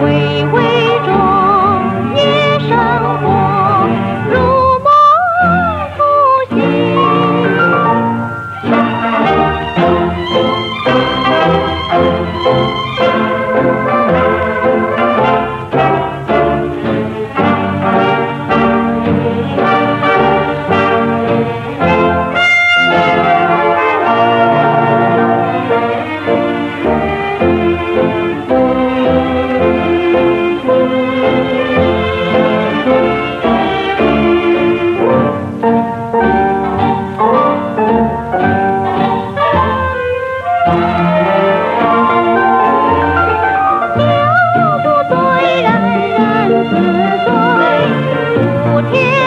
queen. Lord,